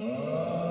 Oh.